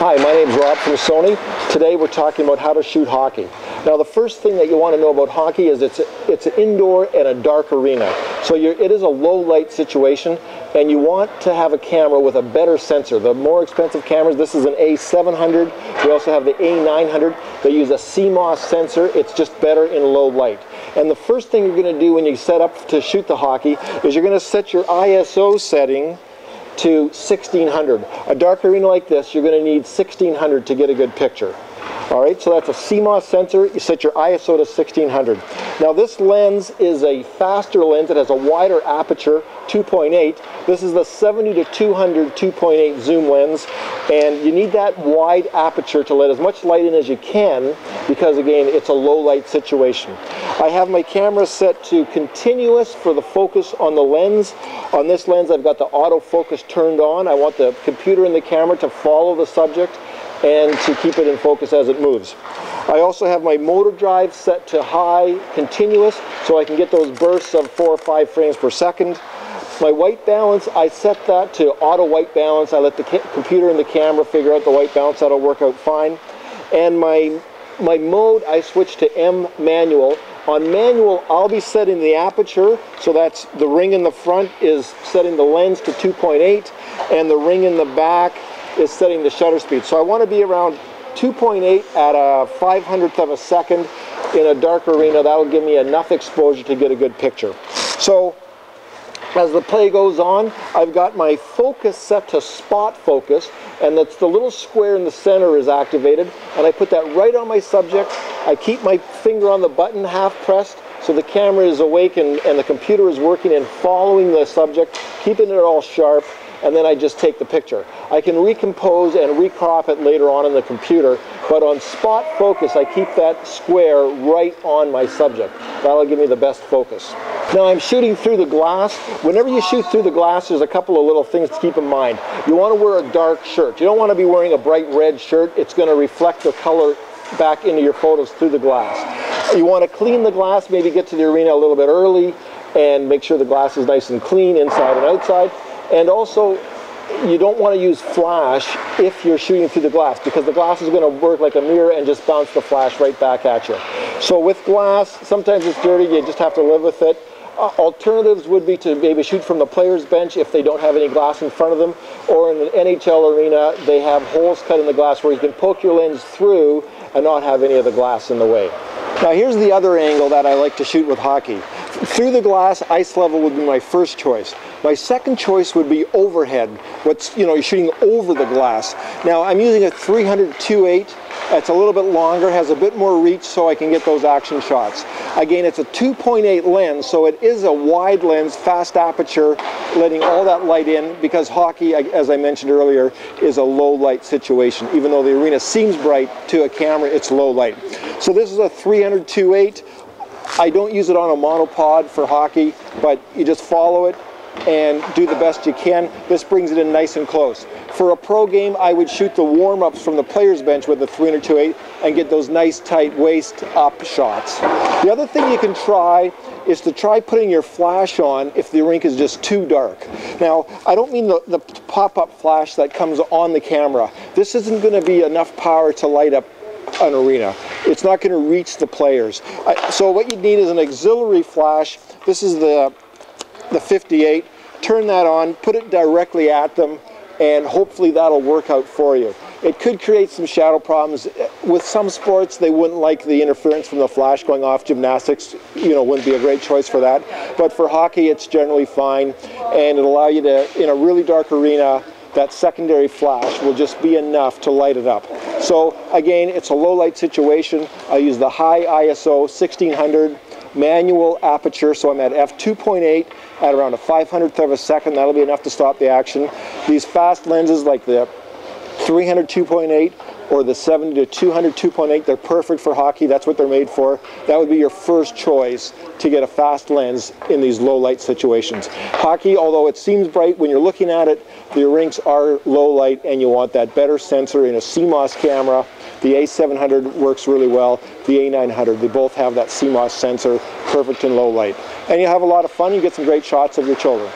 Hi, my name's Rob from Sony. Today we're talking about how to shoot hockey. Now the first thing that you want to know about hockey is it's, a, it's an indoor and a dark arena. So it is a low light situation and you want to have a camera with a better sensor. The more expensive cameras, this is an A700, we also have the A900. They use a CMOS sensor, it's just better in low light. And the first thing you're going to do when you set up to shoot the hockey is you're going to set your ISO setting to 1600. A dark arena like this, you're going to need 1600 to get a good picture. All right, so that's a CMOS sensor. You set your ISO to 1600. Now this lens is a faster lens. It has a wider aperture, 2.8. This is the 70 to 200 2.8 zoom lens. And you need that wide aperture to let as much light in as you can because again, it's a low light situation. I have my camera set to continuous for the focus on the lens. On this lens, I've got the autofocus turned on. I want the computer and the camera to follow the subject and to keep it in focus as it moves. I also have my motor drive set to high continuous so I can get those bursts of four or five frames per second. My white balance, I set that to auto white balance. I let the computer and the camera figure out the white balance. That'll work out fine. And my, my mode, I switch to M manual. On manual, I'll be setting the aperture, so that's the ring in the front is setting the lens to 2.8, and the ring in the back is setting the shutter speed. So I want to be around 2.8 at a 500th of a second in a dark arena. That'll give me enough exposure to get a good picture. So as the play goes on, I've got my focus set to spot focus, and that's the little square in the center is activated, and I put that right on my subject. I keep my finger on the button half pressed, so the camera is awake and, and the computer is working and following the subject, keeping it all sharp, and then I just take the picture. I can recompose and recrop it later on in the computer, but on spot focus, I keep that square right on my subject. That'll give me the best focus. Now I'm shooting through the glass. Whenever you shoot through the glass, there's a couple of little things to keep in mind. You want to wear a dark shirt. You don't want to be wearing a bright red shirt. It's going to reflect the color back into your photos through the glass. You want to clean the glass, maybe get to the arena a little bit early and make sure the glass is nice and clean inside and outside. And also, you don't want to use flash if you're shooting through the glass because the glass is going to work like a mirror and just bounce the flash right back at you. So with glass, sometimes it's dirty, you just have to live with it. Uh, alternatives would be to maybe shoot from the player's bench if they don't have any glass in front of them, or in an NHL arena, they have holes cut in the glass where you can poke your lens through and not have any of the glass in the way. Now here's the other angle that I like to shoot with hockey. Through the glass, ice level would be my first choice. My second choice would be overhead. What's, you know, you're shooting over the glass. Now I'm using a 300 2.8. that's a little bit longer, has a bit more reach so I can get those action shots. Again, it's a 2.8 lens, so it is a wide lens, fast aperture, letting all that light in because hockey, as I mentioned earlier, is a low light situation. Even though the arena seems bright to a camera, it's low light. So this is a 300 2.8. I don't use it on a monopod for hockey, but you just follow it and do the best you can. This brings it in nice and close. For a pro game, I would shoot the warm-ups from the player's bench with a 300 2.8 and get those nice tight waist up shots. The other thing you can try is to try putting your flash on if the rink is just too dark. Now, I don't mean the, the pop-up flash that comes on the camera. This isn't going to be enough power to light up an arena. It's not going to reach the players. so what you need is an auxiliary flash. This is the, the 58. Turn that on, put it directly at them, and hopefully that'll work out for you. It could create some shadow problems. With some sports, they wouldn't like the interference from the flash going off. Gymnastics, you know, wouldn't be a great choice for that. But for hockey, it's generally fine, and it'll allow you to, in a really dark arena, that secondary flash will just be enough to light it up. So again, it's a low light situation. I use the high ISO 1600 manual aperture, so I'm at f2.8 at around a 500th of a second. That'll be enough to stop the action. These fast lenses like the 300 2.8 or the 70 to 200 2.8, they're perfect for hockey. That's what they're made for. That would be your first choice to get a fast lens in these low light situations. Hockey, although it seems bright when you're looking at it, the rinks are low light and you want that better sensor in a CMOS camera. The A700 works really well. The A900, they both have that CMOS sensor, perfect in low light. And you have a lot of fun, you get some great shots of your children.